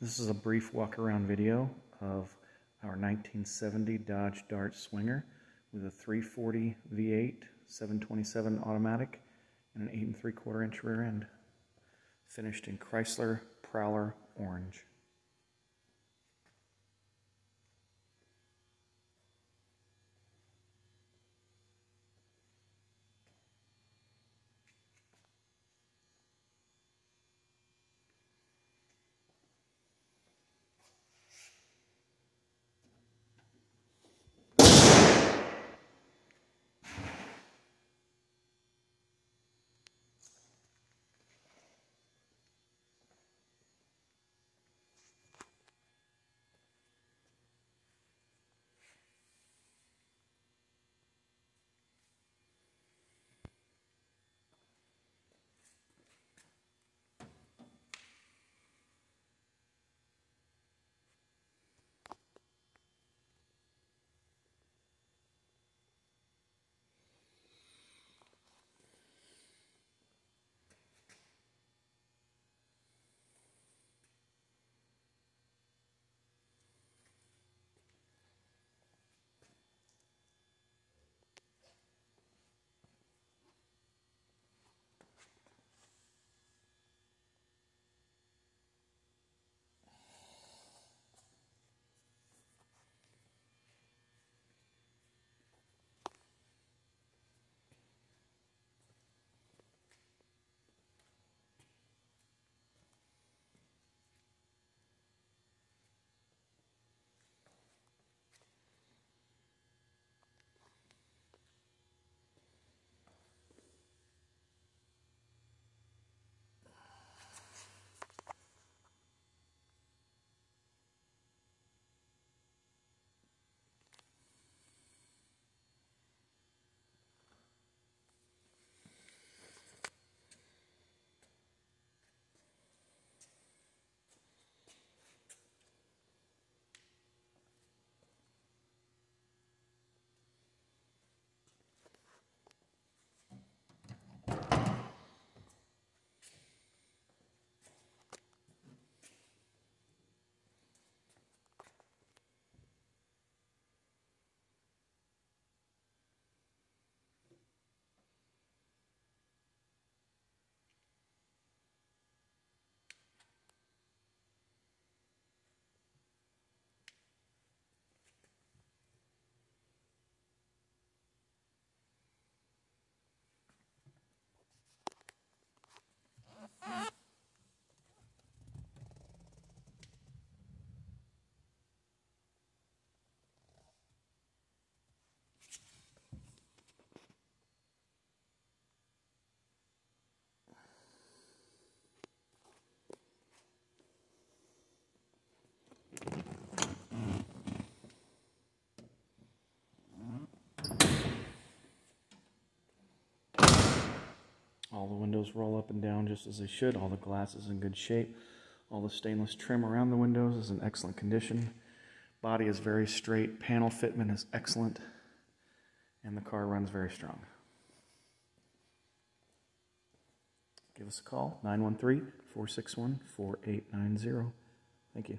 This is a brief walk around video of our 1970 Dodge Dart Swinger with a 340 V8 727 automatic and an 8 and 3 quarter inch rear end. Finished in Chrysler Prowler Orange. All the windows roll up and down just as they should. All the glass is in good shape. All the stainless trim around the windows is in excellent condition. Body is very straight. Panel fitment is excellent. And the car runs very strong. Give us a call, 913 461 4890. Thank you.